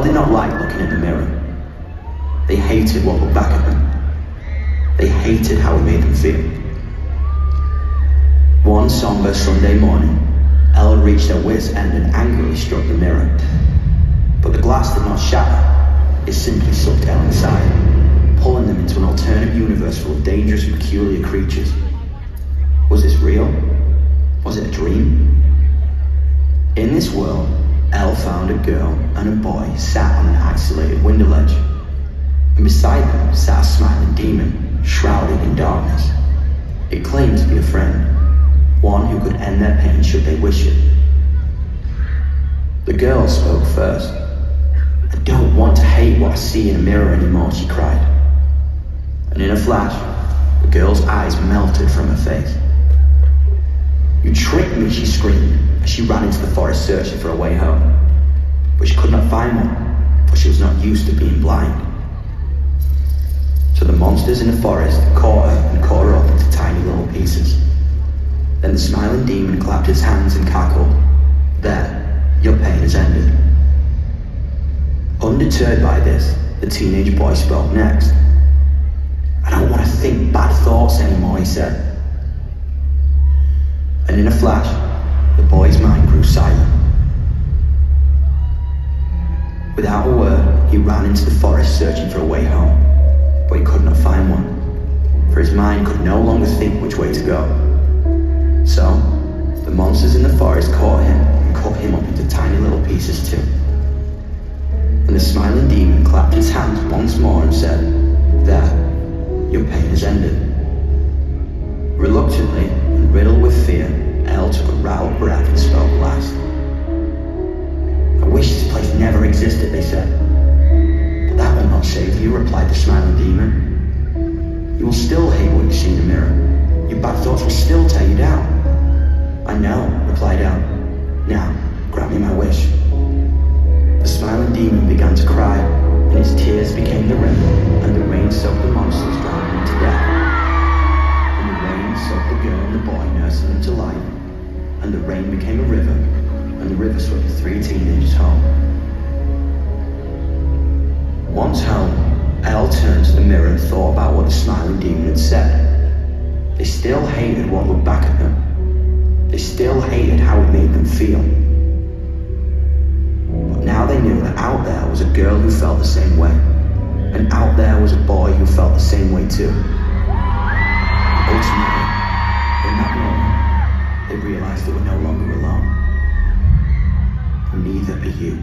El did not like looking in the mirror. They hated what looked back at them. They hated how it made them feel. One somber Sunday morning, El reached her wits' end and angrily struck the mirror. But the glass did not shatter, it simply sucked El inside, pulling them into an alternate universe full of dangerous peculiar creatures. Was this real? Was it a dream? In this world, El found a girl and a boy sat on an isolated window ledge. And beside them sat a smiling demon, shrouded in darkness. It claimed to be a friend, one who could end their pain should they wish it. The girl spoke first. I don't want to hate what I see in a mirror anymore, she cried. And in a flash, the girl's eyes melted from her face. You tricked me, she screamed as she ran into the forest searching for a way home. But she could not find one, for she was not used to being blind. So the monsters in the forest caught her and cut her up into tiny little pieces. Then the smiling demon clapped his hands and cackled. There, your pain is ended. Undeterred by this, the teenage boy spoke next. I don't want to think bad thoughts anymore, he said. And in a flash, the boy's mind grew silent. Without a word, he ran into the forest searching for a way home, but he could not find one, for his mind could no longer think which way to go. So, the monsters in the forest caught him and cut him up into tiny little pieces too. And the smiling demon clapped his hands once more and said, There, the rain, and the rain soaked the monsters, drowning to death. And the rain soaked the girl and the boy, nursing them to life. And the rain became a river, and the river swept the three teenagers home. Once home, El turned to the mirror and thought about what the smiling demon had said. They still hated what looked back at them. They still hated how it made them feel. But now they knew that out there was a girl who felt the same way. And out there was a boy who felt the same way too. Ultimately, in that moment, they realized they were no longer alone. Neither are you.